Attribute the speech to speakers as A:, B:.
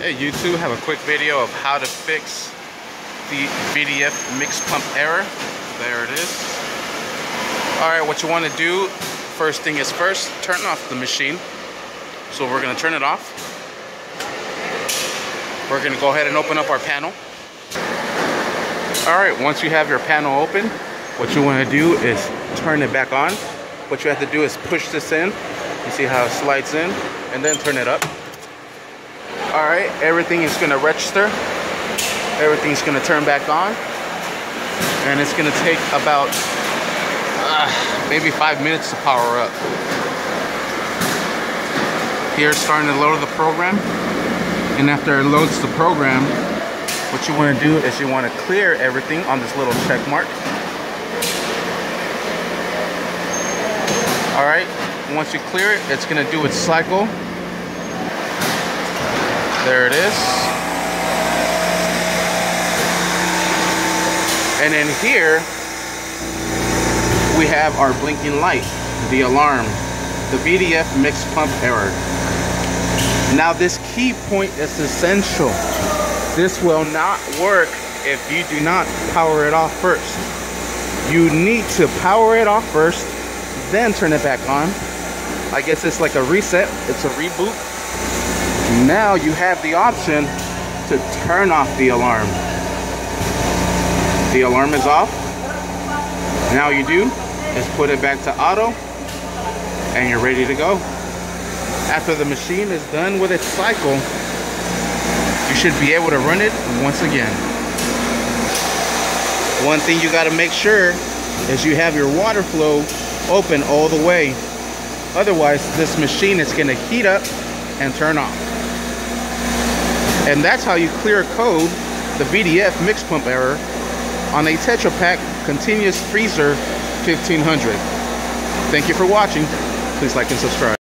A: Hey YouTube, have a quick video of how to fix the VDF mix pump error. There it is. Alright, what you want to do, first thing is first, turn off the machine. So we're to turn it off. We're to go ahead and open up our panel. Alright, once you have your panel open, what you want to do is turn it back on. What you have to do is push this in. You see how it slides in, and then turn it up. All right, everything is gonna register. Everything's gonna turn back on. And it's gonna take about uh, maybe five minutes to power up. Here, starting to load the program. And after it loads the program, what you wanna do is you wanna clear everything on this little check mark. All right, once you clear it, it's gonna do its cycle there it is. And in here, we have our blinking light, the alarm, the VDF mixed pump error. Now this key point is essential. This will not work if you do not power it off first. You need to power it off first, then turn it back on. I guess it's like a reset, it's a reboot now you have the option to turn off the alarm. The alarm is off. Now you do is put it back to auto and you're ready to go. After the machine is done with its cycle, you should be able to run it once again. One thing you got to make sure is you have your water flow open all the way. Otherwise, this machine is going to heat up and turn off. And that's how you clear code the VDF mix pump error on a Tetra Pak continuous freezer 1500. Thank you for watching. Please like and subscribe.